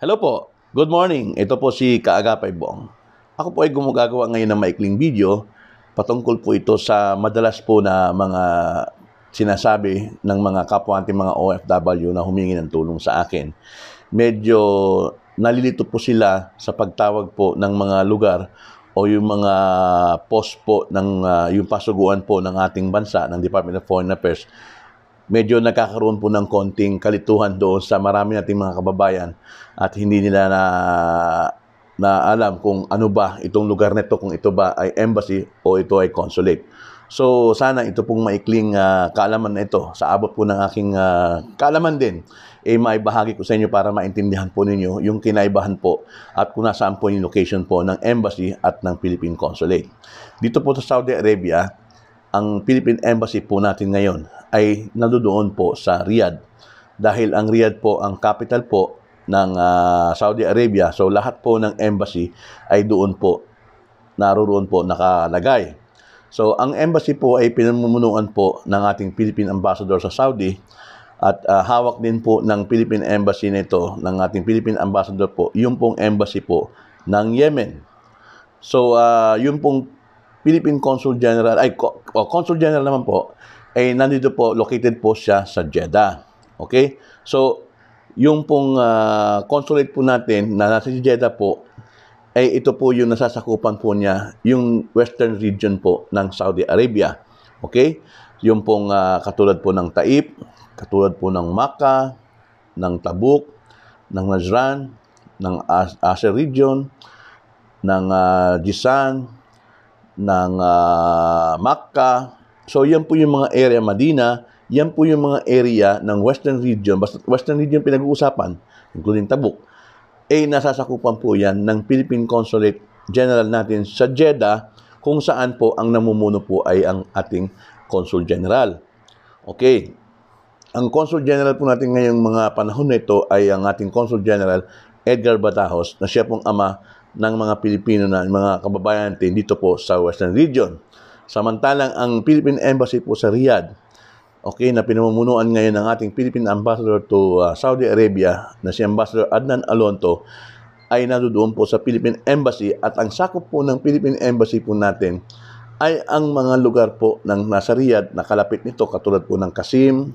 Hello po. Good morning. Ito po si Kaagapay Bong. Ako po ay gumagawa ngayon ng maikling video. Patungkol po ito sa madalas po na mga sinasabi ng mga kapwa nating mga OFW na humingi ng tulong sa akin. Medyo nalilito po sila sa pagtawag po ng mga lugar o yung mga post po ng ah, yung pasuguan po ng ating bansa ng Department of Foreign Affairs medyo nagkakaroon po ng konting kalituhan doon sa marami nating mga kababayan at hindi nila na na alam kung ano ba itong lugar nito kung ito ba ay embassy o ito ay consulate. So sana ito pong maikling ah, kaalaman na ito sa abot po ng aking ah, kaalaman din eh maibahagi ko sa inyo para maintindihan po ninyo yung kinaibahan po at kung nasaan po yung location po ng embassy at ng Philippine Consulate. Dito po sa Saudi Arabia, ang Philippine Embassy po natin ngayon ay nandoon po sa Riyadh. Dahil ang Riyadh po ang capital po ng ah, Saudi Arabia. So lahat po ng embassy ay doon po naroon po nakalagay. So ang embassy po ay pinamumunuan po ng ating Philippine Ambassador sa Saudi at ah, hawak din po ng Philippine Embassy nito, ng ating Philippine Ambassador po, yung pong embassy po ng Yemen. So, ah, yung pong Philippine Consul General, ay, co- o, Consul General naman po, ay nandito po, located po siya sa Jeddah. Okay? So, yung pong ah, consulate po natin na nasa Jeddah po, ay ito po yung nasasakupan po niya, yung western region po ng Saudi Arabia. Okay? Yung pong ah, katulad po ng Taif, katulad po ng Makkah, ng Tabuk, ng Najran, ng As- Asia region, ng uh, Jisan, ng ah, Makkah. So yan po yung mga area Madina, yan po yung mga area ng Western region, basta Western region pinag-uusapan, including Tabuk, eh nasasakupan po yan ng Philippine Consulate General natin sa Jeddah, kung saan po ang namumuno po ay ang ating Consul General. Okay. Ang Consul General po natin ngayong mga panahon na ito ay ang ating Consul General Edgar Batajos na siya pong ama ng mga Pilipino na mga kababayan natin dito po sa Western Region. Samantalang ang Philippine Embassy po sa Riyadh, okay, na pinamumunuan ngayon ng ating Philippine Ambassador to uh, Saudi Arabia na si Ambassador Adnan Alonto ay nadoon po sa Philippine Embassy at ang sakop po ng Philippine Embassy po natin ay ang mga lugar po ng nasa Riyadh na kalapit nito katulad po ng Kasim,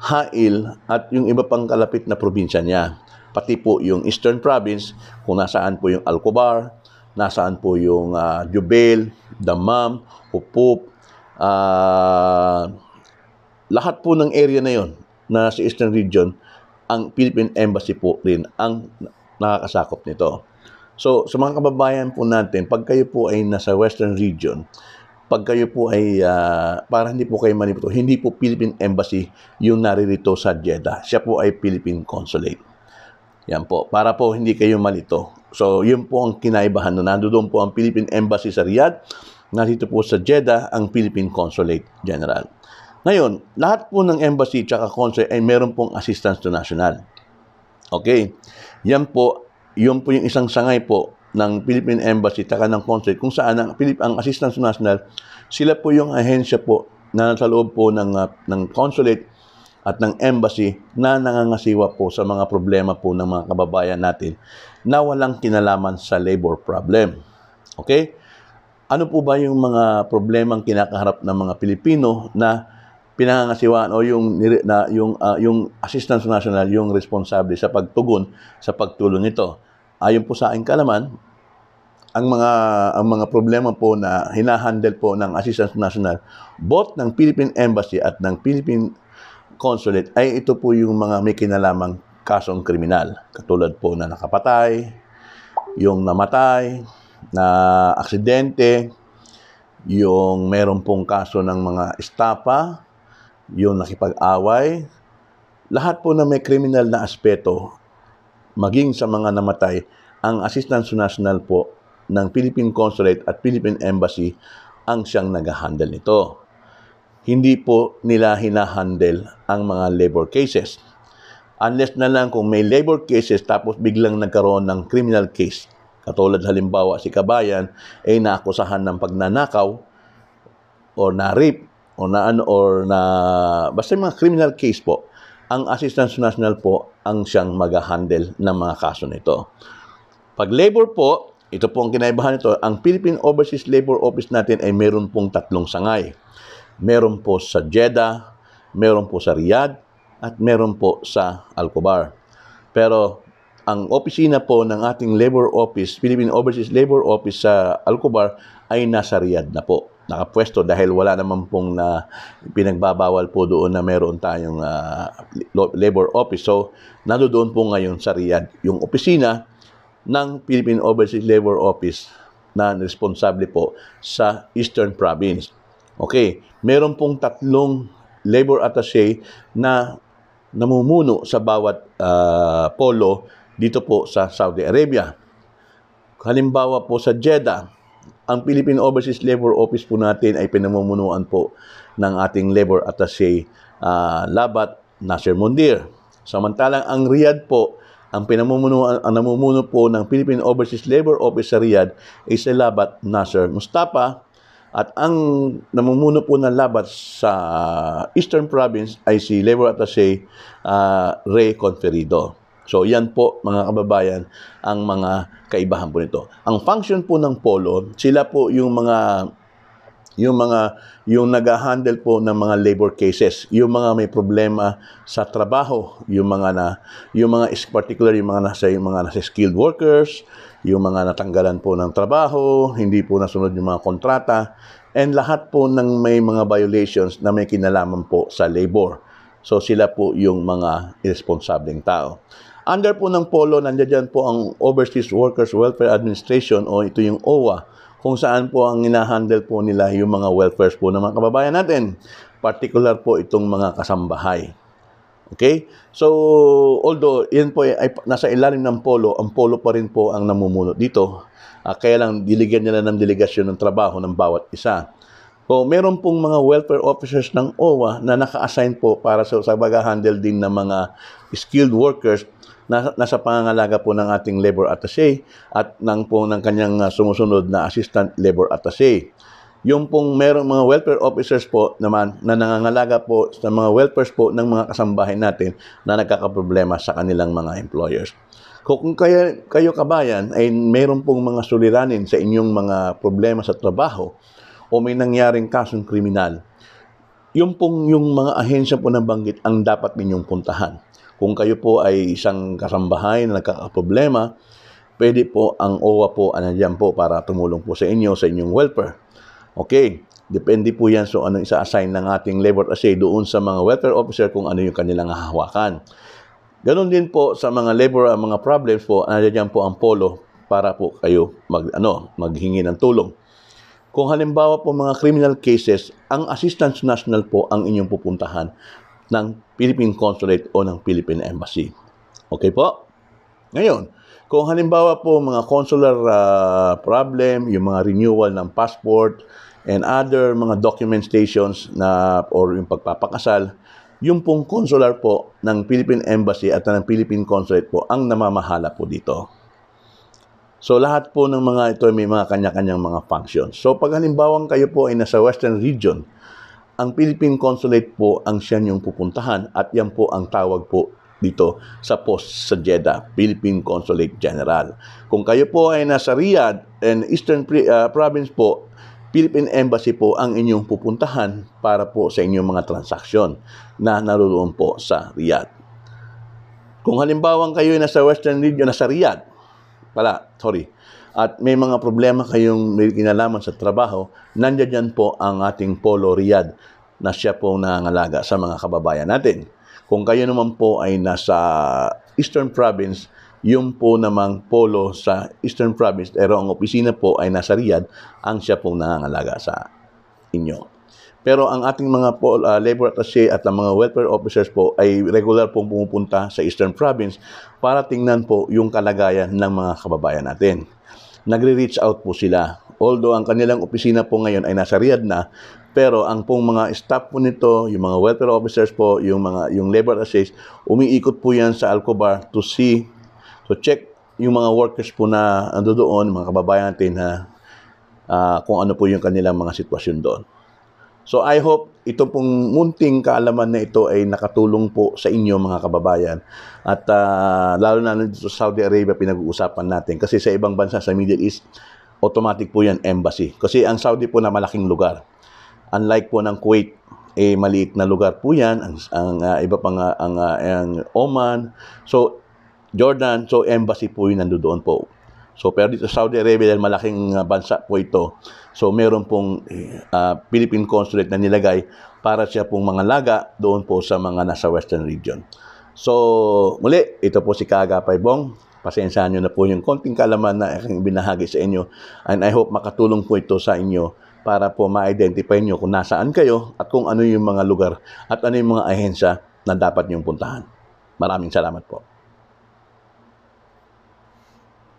Hail at yung iba pang kalapit na probinsya niya. Pati po yung Eastern Province kung nasaan po yung Alcobar, nasaan po yung ah, Jubail, Damam, Hupup, ah, lahat po ng area na yon na sa Eastern Region, ang Philippine Embassy po rin ang nakakasakop nito. So, sa mga kababayan po natin, pag kayo po ay nasa Western Region, pag kayo po ay, ah, para hindi po kayo manipito, hindi po Philippine Embassy yung naririto sa Jeddah. Siya po ay Philippine Consulate. Yan po, para po hindi kayo malito. So, yun po ang kinaibahan. No? Nandoon po ang Philippine Embassy sa Riyadh. Nandito po sa Jeddah ang Philippine Consulate General. Ngayon, lahat po ng embassy at consulate ay meron pong assistance to national. Okay? Yan po, yun po yung isang sangay po ng Philippine Embassy at ng consulate kung saan ang, Philip, ang assistance to national, sila po yung ahensya po na nasa loob po ng, ah, ng consulate at ng embassy na nangangasiwa po sa mga problema po ng mga kababayan natin na walang kinalaman sa labor problem. Okay? Ano po ba yung mga problemang kinakaharap ng mga Pilipino na pinangangasiwaan o yung na yung ah, yung assistance national yung responsable sa pagtugon sa pagtulong nito. Ayon po sa aking kalaman, ang mga ang mga problema po na hinahandle po ng Assistance National both ng Philippine Embassy at ng Philippine Consulate ay ito po yung mga may kinalamang kasong kriminal katulad po na nakapatay, yung namatay, na aksidente, yung meron pong kaso ng mga estafa, yung nakipag-away, lahat po na may criminal na aspeto, maging sa mga namatay, ang Assistance National po ng Philippine Consulate at Philippine Embassy ang siyang nag-handle nito. Hindi po nila hinahandle ang mga labor cases. Unless na lang kung may labor cases tapos biglang nagkaroon ng criminal case. Katulad halimbawa si Kabayan ay naakusahan ng pagnanakaw or na rape o na ano or na basta mga criminal case po ang Assistance National po ang siyang mag-handle ng mga kaso nito. Pag labor po, ito po ang kinaibahan nito, ang Philippine Overseas Labor Office natin ay meron pong tatlong sangay. Meron po sa Jeddah, meron po sa Riyadh, at meron po sa Alcobar. Pero ang opisina po ng ating labor office, Philippine Overseas Labor Office sa Alcobar ay nasa Riyadh na po. Nakapwesto dahil wala naman pong na pinagbabawal po doon na meron tayong uh, labor office. So, nandoon po ngayon sa Riyadh yung opisina ng Philippine Overseas Labor Office na responsable po sa Eastern Province. Okay, meron pong tatlong labor attaché na namumuno sa bawat uh, polo dito po sa Saudi Arabia. Halimbawa po sa Jeddah, ang Philippine Overseas Labor Office po natin ay pinamumunuan po ng ating labor attaché uh, Labat Nasir Mundir. Samantalang ang Riyadh po, ang pinamumuno ang namumuno po ng Philippine Overseas Labor Office sa Riyadh ay si Labat Nasir Mustafa at ang namumuno po ng Labat sa Eastern Province ay si Labor Attaché uh, Ray Conferido. So yan po mga kababayan ang mga kaibahan po nito. Ang function po ng polo, sila po yung mga yung mga yung nag-handle po ng mga labor cases, yung mga may problema sa trabaho, yung mga na yung mga is particular yung mga nasa yung mga nasa skilled workers, yung mga natanggalan po ng trabaho, hindi po nasunod yung mga kontrata, and lahat po ng may mga violations na may kinalaman po sa labor. So sila po yung mga irresponsableng tao. Under po ng POLO, nandiyan po ang Overseas Workers Welfare Administration o ito yung OWA, kung saan po ang inahandle po nila yung mga welfares po ng mga kababayan natin. Particular po itong mga kasambahay. Okay? So, although yan po ay, nasa ilalim ng polo, ang polo pa rin po ang namumuno dito. Uh, kaya lang diligyan nila ng delegasyon ng trabaho ng bawat isa. So, meron pong mga welfare officers ng OWA na naka-assign po para sa, sa handle din ng mga skilled workers na nasa pangangalaga po ng ating labor attaché at ng po ng kanyang uh, sumusunod na assistant labor attaché. Yung pong merong mga welfare officers po naman na nangangalaga po sa mga welfares po ng mga kasambahay natin na nagkakaproblema sa kanilang mga employers. Kung kayo, kayo kabayan ay meron pong mga suliranin sa inyong mga problema sa trabaho o may nangyaring kasong kriminal, yung pong yung mga ahensya po na banggit ang dapat ninyong puntahan kung kayo po ay isang kasambahay na nagkakaproblema, pwede po ang OWA po anandyan po para tumulong po sa inyo sa inyong welfare. Okay, depende po yan so anong isa-assign ng ating labor assay doon sa mga welfare officer kung ano yung kanilang hahawakan. Ganon din po sa mga labor uh, mga problems po, anandyan po ang polo para po kayo mag, ano, maghingi ng tulong. Kung halimbawa po mga criminal cases, ang Assistance National po ang inyong pupuntahan ng Philippine Consulate o ng Philippine Embassy. Okay po? Ngayon, kung halimbawa po mga consular uh, problem, yung mga renewal ng passport and other mga documentations na or yung pagpapakasal, yung pong consular po ng Philippine Embassy at ng Philippine Consulate po ang namamahala po dito. So lahat po ng mga ito may mga kanya-kanyang mga functions. So pag halimbawa kayo po ay nasa Western Region, ang Philippine Consulate po ang siya niyong pupuntahan at yan po ang tawag po dito sa post sa Jeddah, Philippine Consulate General. Kung kayo po ay nasa Riyadh and Eastern uh, Province po, Philippine Embassy po ang inyong pupuntahan para po sa inyong mga transaksyon na naroon po sa Riyadh. Kung halimbawa kayo ay nasa Western Region, nasa Riyadh, pala, sorry, at may mga problema kayong may kinalaman sa trabaho, nandiyan po ang ating Polo Riyadh na siya po nangangalaga sa mga kababayan natin. Kung kayo naman po ay nasa Eastern Province, yung po namang polo sa Eastern Province, pero ang opisina po ay nasa Riyadh, ang siya pong nangangalaga sa inyo. Pero ang ating mga po, uh, labor attaché at ang mga welfare officers po ay regular pong pumupunta sa Eastern Province para tingnan po yung kalagayan ng mga kababayan natin nagre-reach out po sila. Although ang kanilang opisina po ngayon ay nasa Riyadh na, pero ang pong mga staff po nito, yung mga welfare officers po, yung mga yung labor assist, umiikot po yan sa Alcobar to see, to check yung mga workers po na ando doon, mga kababayan natin na uh, kung ano po yung kanilang mga sitwasyon doon. So I hope ito pong munting kaalaman na ito ay nakatulong po sa inyo mga kababayan. At ah, lalo na dito sa Saudi Arabia pinag-uusapan natin. Kasi sa ibang bansa sa Middle East, automatic po yan embassy. Kasi ang Saudi po na malaking lugar. Unlike po ng Kuwait, eh maliit na lugar po yan. Ang, ang ah, iba pang ah, ang, ah, ang Oman. So, Jordan, so embassy po yun nandoon po. So, pero dito sa Saudi Arabia, dahil malaking bansa po ito, so meron pong ah, Philippine Consulate na nilagay para siya pong mga laga doon po sa mga nasa Western region. So, muli, ito po si Kaagapay Bong. Pasensyahan nyo na po yung konting kalaman na aking binahagi sa inyo. And I hope makatulong po ito sa inyo para po ma-identify nyo kung nasaan kayo at kung ano yung mga lugar at ano yung mga ahensya na dapat nyong puntahan. Maraming salamat po.